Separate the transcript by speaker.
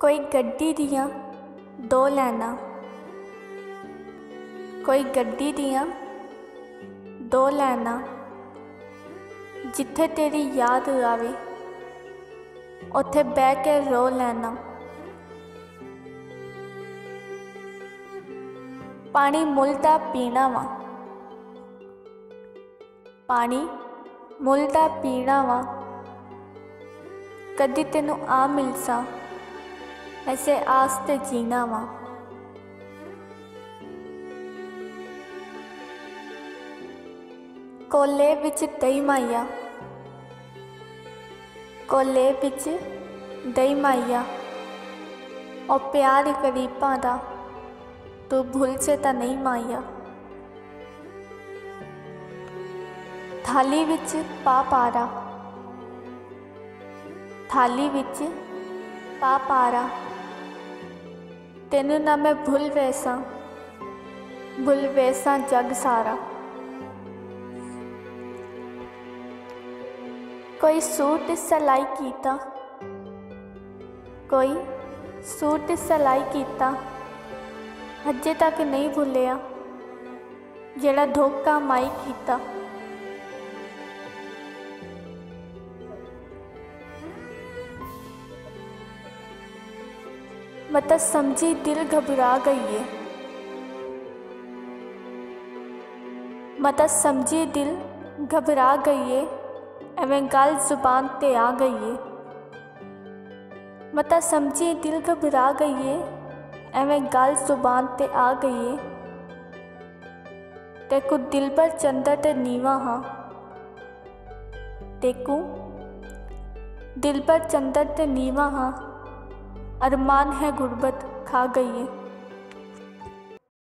Speaker 1: ਕੋਈ ਗੱਡੀ ਦੀਆਂ ਦੋ ਲਾਈਨਾਂ। ਕੋਈ ਗੱਡੀ ਦੀਆਂ ਦੋ ਲਾਈਨਾਂ। ਜਿੱਥੇ ਤੇਰੀ ਯਾਦ ਆਵੇ, ਉੱਥੇ ਬਹਿ ਕੇ ਰੋ ਲੈਣਾ। ਪਾਣੀ ਮੁੱਲ ਦਾ ਪੀਣਾ ਵਾ। ਪਾਣੀ ਮੁੱਲ ਦਾ ਪੀਣਾ ਵਾ। ਕਦੀ ਤੈਨੂੰ ਆ ਮਿਲਸਾ ਐਸੇ ਆਸ ਤੇ ਜੀਣਾ ਵਾ ਕੋਲੇ ਵਿੱਚ ਦਹੀਂ ਮਾਇਆ ਕੋਲੇ ਵਿੱਚ ਦਹੀਂ ਮਾਇਆ ਉਹ ਪਿਆਰ ਗਰੀਬਾਂ ਦਾ ਤੂੰ ਭੁੱਲ ਸੇ ਤਾਂ ਨਹੀਂ ਮਾਇਆ ਥਾਲੀ ਵਿੱਚ ਪਾ ਪਾਰਾ ਥਾਲੀ ਵਿੱਚ ਪਾ ਪਾਰਾ ਤੈਨੂੰ ਨਾ ਮੈਂ ਭੁੱਲ ਵੈਸਾਂ ਭੁੱਲ ਵੈਸਾਂ ਜਗ ਸਾਰਾ। ਕੋਈ ਸੂਟ ਸਲਾਈ ਕੀਤਾ, ਕੋਈ ਸੂਟ ਸਲਾਈ ਕੀਤਾ, ਅਜੇ ਤੱਕ ਨਹੀਂ ਭੁੱਲਿਆ, ਜਿਹੜਾ ਧੋਖਾ ਮਾਈ ਕੀਤਾ। मत समझी, दिल घबरा गई है। मत समझी, दिल घबरा गई है। एवं गल ज़ुबान ते आ गई है। मत समझी, दिल घबरा गई है। एवं गल ज़ुबान ते आ गई है। तेकू दिल पर चंदा ते नीवा हाँ। तेकू दिल पर चंदा ते नीवा हाँ। अरमान है गुर्बत खा गई